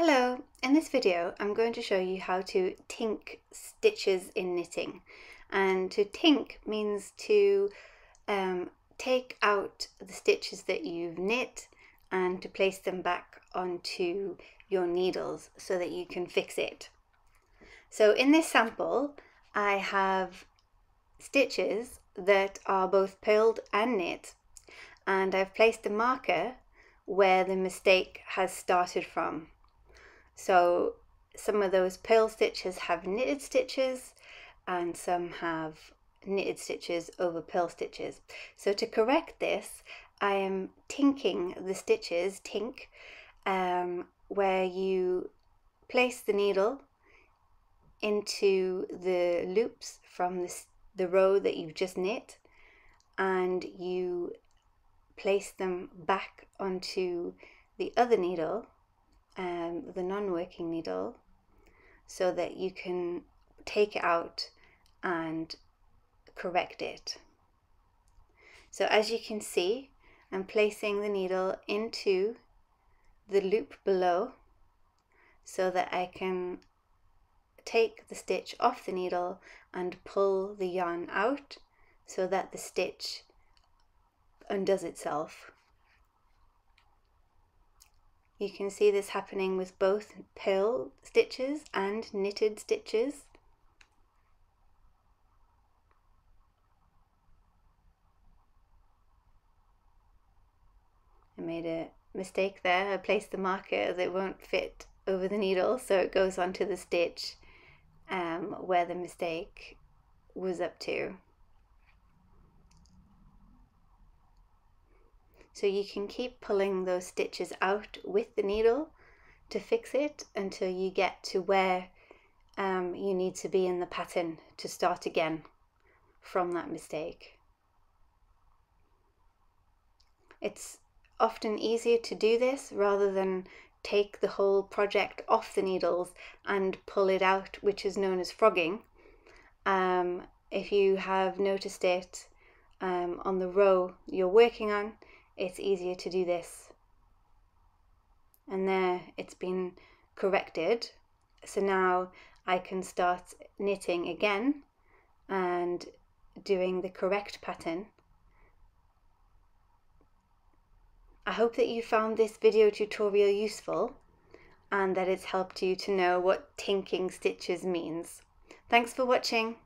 Hello, in this video I'm going to show you how to tink stitches in knitting and to tink means to um, take out the stitches that you've knit and to place them back onto your needles so that you can fix it. So in this sample I have stitches that are both purled and knit and I've placed a marker where the mistake has started from. So some of those purl stitches have knitted stitches and some have knitted stitches over purl stitches. So to correct this, I am tinking the stitches, tink, um, where you place the needle into the loops from the, the row that you've just knit and you place them back onto the other needle um, the non-working needle so that you can take it out and correct it. So as you can see, I'm placing the needle into the loop below so that I can take the stitch off the needle and pull the yarn out so that the stitch undoes itself. You can see this happening with both purl stitches and knitted stitches. I made a mistake there. I placed the marker as it won't fit over the needle so it goes onto the stitch um, where the mistake was up to. So you can keep pulling those stitches out with the needle to fix it until you get to where um, you need to be in the pattern to start again from that mistake. It's often easier to do this rather than take the whole project off the needles and pull it out, which is known as frogging. Um, if you have noticed it um, on the row you're working on, it's easier to do this. And there it's been corrected. So now I can start knitting again and doing the correct pattern. I hope that you found this video tutorial useful and that it's helped you to know what tinking stitches means. Thanks for watching.